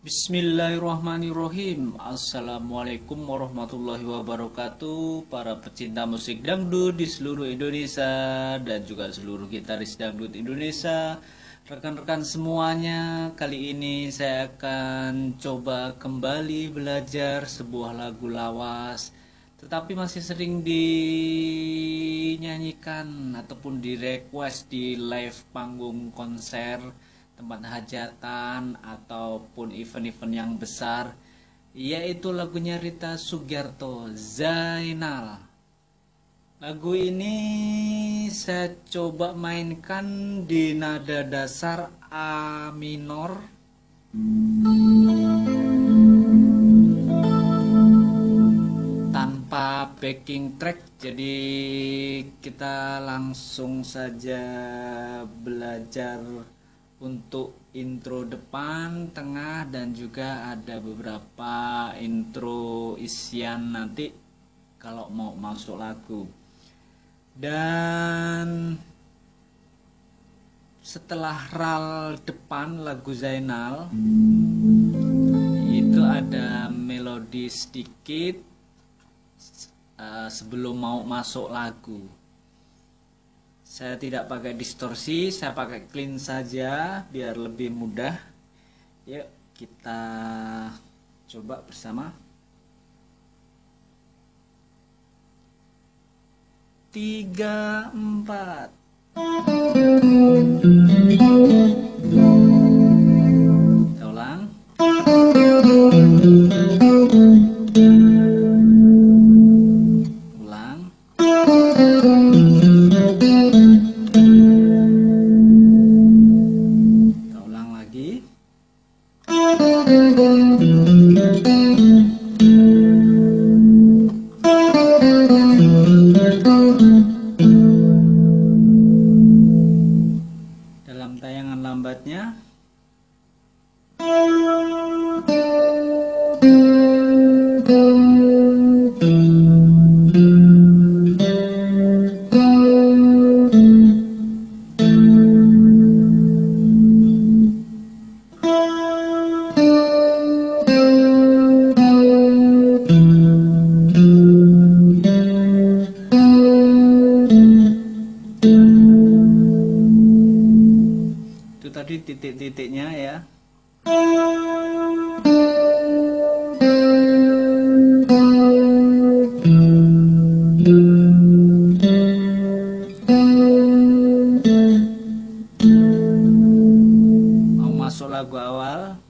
Bismillahirrahmanirrahim. Assalamualaikum warahmatullahi wabarakatuh. Para pecinta musik dangdut di seluruh Indonesia Dan juga seluruh gitaris dangdut Indonesia Rekan-rekan semuanya Kali ini saya akan coba kembali belajar sebuah lagu lawas Tetapi masih sering dinyanyikan Ataupun di request di live panggung konser tempat hajatan ataupun event-event yang besar yaitu lagunya Rita Sugiarto Zainal lagu ini saya coba mainkan di nada dasar A minor tanpa backing track jadi kita langsung saja belajar untuk intro depan, tengah, dan juga ada beberapa intro isian nanti kalau mau masuk lagu. Dan setelah ral depan lagu Zainal itu ada melodi sedikit uh, sebelum mau masuk lagu. Saya tidak pakai distorsi, saya pakai clean saja biar lebih mudah. Yuk kita coba bersama. Tiga empat. Kita ulang. Ulang. Kita ulang lagi. Titik-titiknya ya. Mau masuk lagu awal.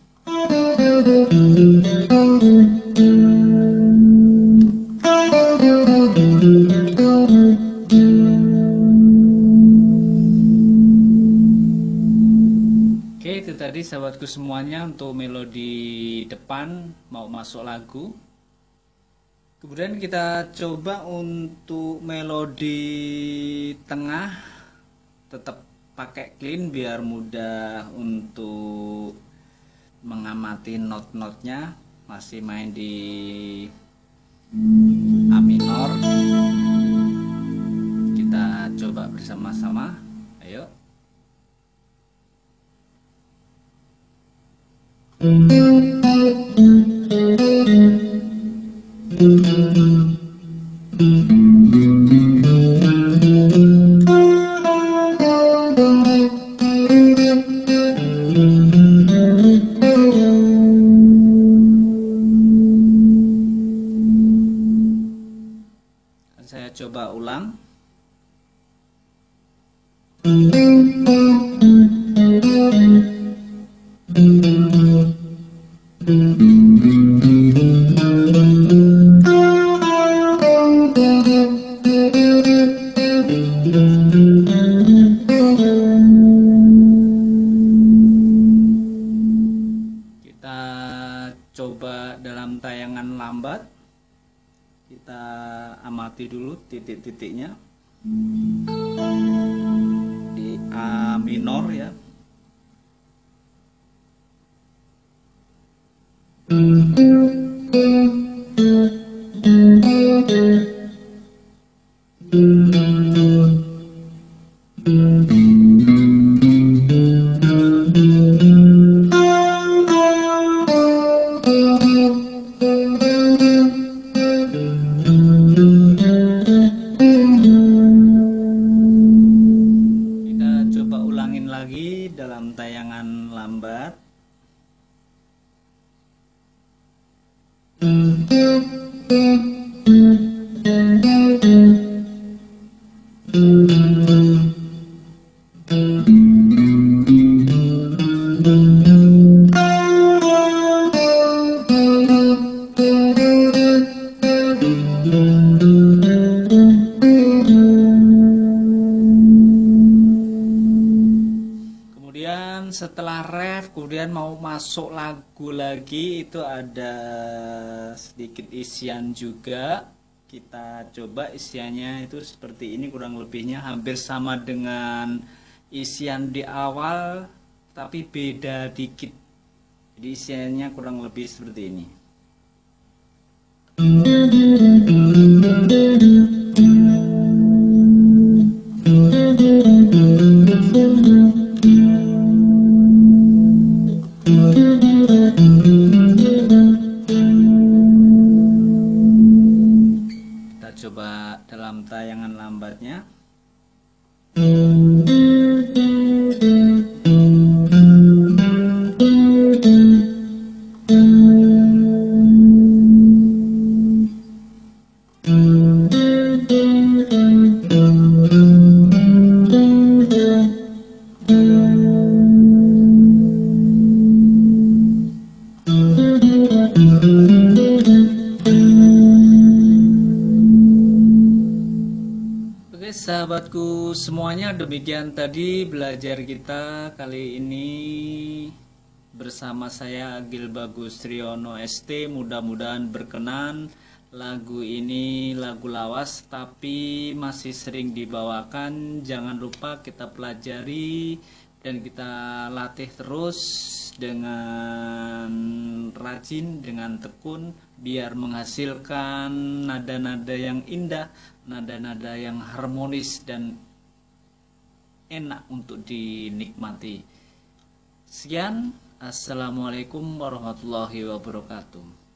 Tadi sahabatku semuanya untuk melodi depan mau masuk lagu. Kemudian kita coba untuk melodi tengah tetap pakai clean biar mudah untuk mengamati not-notnya. Masih main di A minor. Kita coba bersama-sama. Ayo. Saya coba ulang. Tayangan lambat. Kita amati dulu titik-titiknya. Di A minor ya. Kita lagi dalam tayangan lambat. Setelah ref, kemudian mau masuk lagu lagi itu ada sedikit isian juga. Kita coba isiannya itu seperti ini kurang lebihnya hampir sama dengan isian di awal tapi beda dikit. Jadi isiannya kurang lebih seperti ini. Kita tayangan sahabatku semuanya demikian tadi belajar kita kali ini bersama saya Agil Bagus Triono ST mudah-mudahan berkenan. Lagu ini lagu lawas tapi masih sering dibawakan. Jangan lupa kita pelajari dan kita latih terus dengan rajin dengan tekun biar menghasilkan nada-nada yang indah nada-nada yang harmonis dan enak untuk dinikmati. Sekian, Assalamualaikum warahmatullahi wabarakatuh.